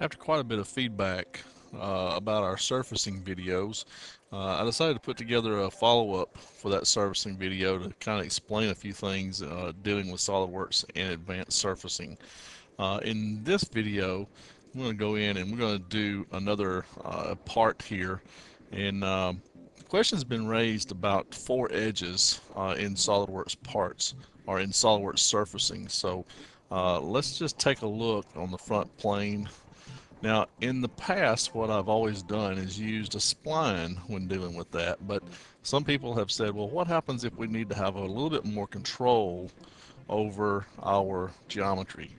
After quite a bit of feedback uh, about our surfacing videos, uh, I decided to put together a follow-up for that surfacing video to kind of explain a few things uh, dealing with SOLIDWORKS and advanced surfacing. Uh, in this video, I'm going to go in and we're going to do another uh, part here. And um, questions been raised about four edges uh, in SOLIDWORKS parts or in SOLIDWORKS surfacing. So let's just take a look on the front plane now, in the past, what I've always done is used a spline when dealing with that, but some people have said, well, what happens if we need to have a little bit more control over our geometry?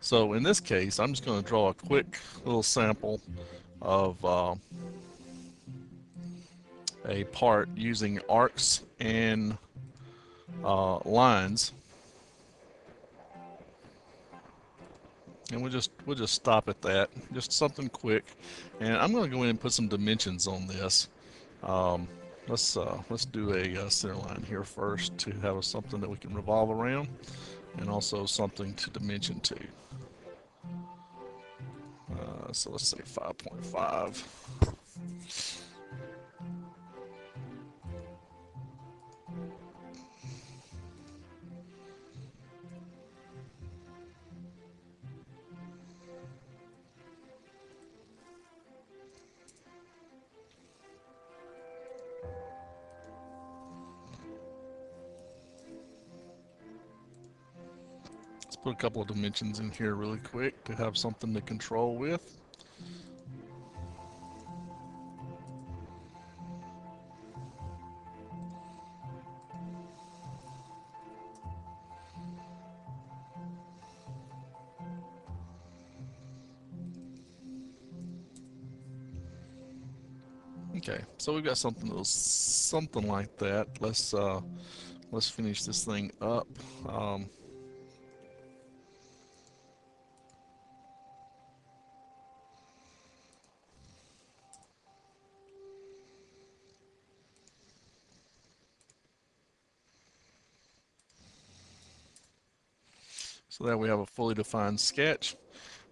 So in this case, I'm just going to draw a quick little sample of uh, a part using arcs and uh, lines and we'll just we'll just stop at that. Just something quick. And I'm going to go in and put some dimensions on this. Um, let's uh, let's do a uh, center line here first to have something that we can revolve around and also something to dimension to. Uh, so let's say 5.5 put a couple of dimensions in here really quick to have something to control with. Okay, so we've got something that something like that. Let's uh, let's finish this thing up. Um, so that we have a fully defined sketch.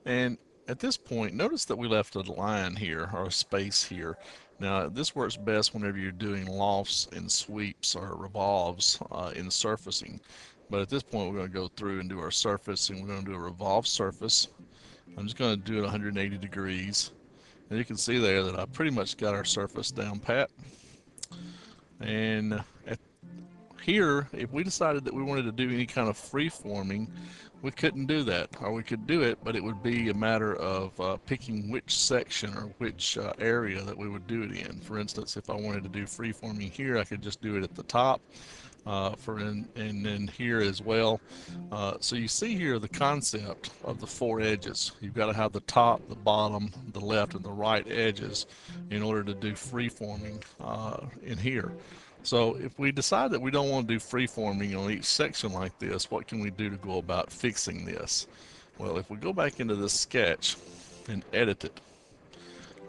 And at this point, notice that we left a line here or a space here. Now this works best whenever you're doing lofts and sweeps or revolves uh, in surfacing. But at this point, we're going to go through and do our surface and we're going to do a revolve surface. I'm just going to do it 180 degrees. And you can see there that I pretty much got our surface down pat. And at here, if we decided that we wanted to do any kind of free forming, we couldn't do that, or we could do it, but it would be a matter of uh, picking which section or which uh, area that we would do it in. For instance, if I wanted to do free forming here, I could just do it at the top. Uh, for in, and then here as well. Uh, so you see here the concept of the four edges. You've got to have the top, the bottom, the left, and the right edges in order to do free forming uh, in here. So if we decide that we don't want to do freeforming on each section like this, what can we do to go about fixing this? Well, if we go back into this sketch and edit it,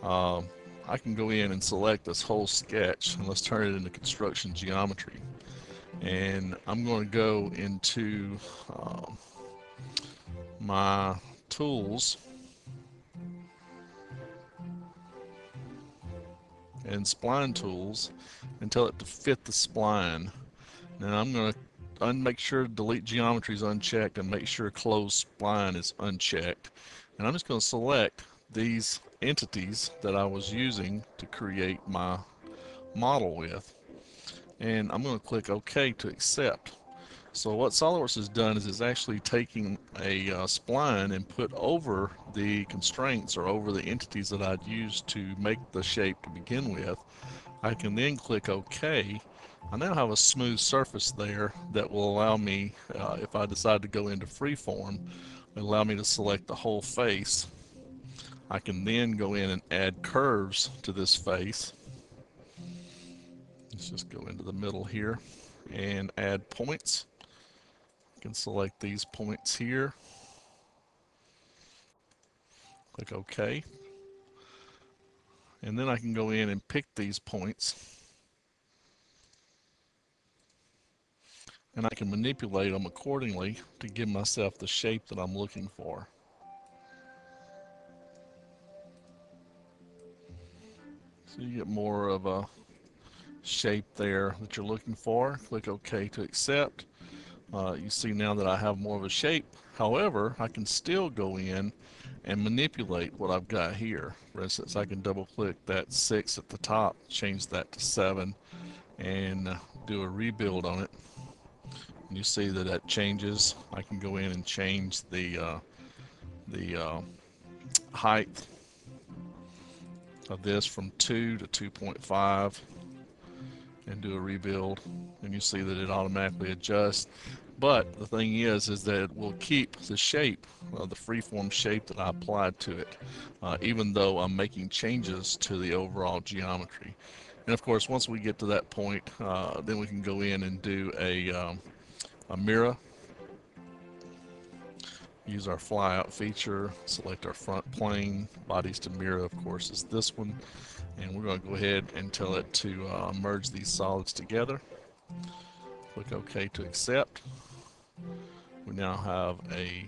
um, I can go in and select this whole sketch and let's turn it into construction geometry. And I'm going to go into um, my tools and spline tools and tell it to fit the spline. Now I'm going to make sure delete geometry is unchecked and make sure close spline is unchecked. And I'm just going to select these entities that I was using to create my model with. And I'm going to click OK to accept. So what SOLIDWORKS has done is it's actually taking a uh, spline and put over the constraints or over the entities that I'd used to make the shape to begin with. I can then click OK. I now have a smooth surface there that will allow me, uh, if I decide to go into freeform, allow me to select the whole face. I can then go in and add curves to this face. Let's just go into the middle here and add points can select these points here. Click OK. And then I can go in and pick these points. And I can manipulate them accordingly to give myself the shape that I'm looking for. So you get more of a shape there that you're looking for. Click OK to accept. Uh, you see now that I have more of a shape. However, I can still go in and manipulate what I've got here. For instance, I can double click that 6 at the top, change that to 7, and uh, do a rebuild on it. And you see that that changes. I can go in and change the, uh, the uh, height of this from 2 to 2.5 and do a rebuild and you see that it automatically adjusts but the thing is, is that it will keep the shape, uh, the freeform shape that I applied to it, uh, even though I'm making changes to the overall geometry. And of course, once we get to that point, uh, then we can go in and do a, um, a mirror. Use our flyout feature, select our front plane, bodies to mirror, of course, is this one. And we're going to go ahead and tell it to uh, merge these solids together. Click OK to accept. We now have a,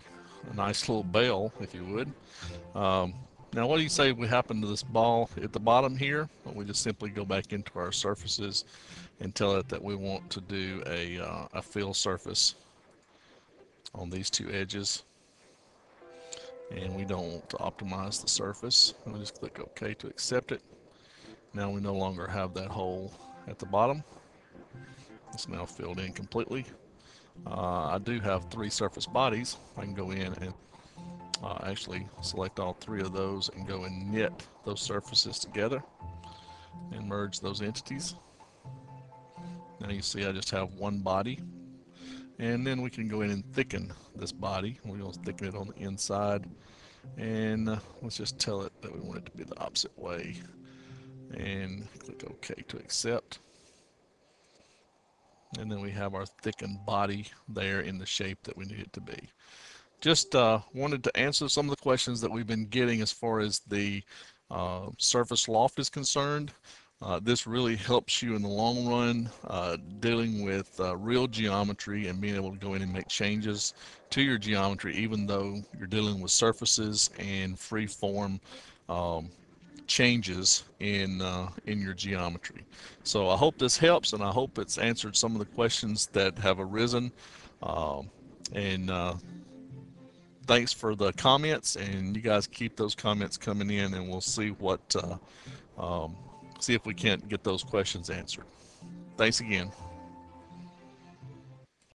a nice little bell, if you would. Um, now, what do you say we happen to this ball at the bottom here? Well, we just simply go back into our surfaces and tell it that we want to do a, uh, a fill surface on these two edges. And we don't want to optimize the surface. We'll just click OK to accept it. Now we no longer have that hole at the bottom. It's now filled in completely. Uh, I do have three surface bodies. I can go in and uh, actually select all three of those and go and knit those surfaces together and merge those entities. Now you see I just have one body and then we can go in and thicken this body. We're going to thicken it on the inside and uh, let's just tell it that we want it to be the opposite way and click OK to accept and then we have our thickened body there in the shape that we need it to be. Just uh, wanted to answer some of the questions that we've been getting as far as the uh, surface loft is concerned. Uh, this really helps you in the long run uh, dealing with uh, real geometry and being able to go in and make changes to your geometry even though you're dealing with surfaces and free form um, changes in uh, in your geometry. So I hope this helps, and I hope it's answered some of the questions that have arisen. Um, and uh, thanks for the comments, and you guys keep those comments coming in, and we'll see what uh, um, see if we can't get those questions answered. Thanks again.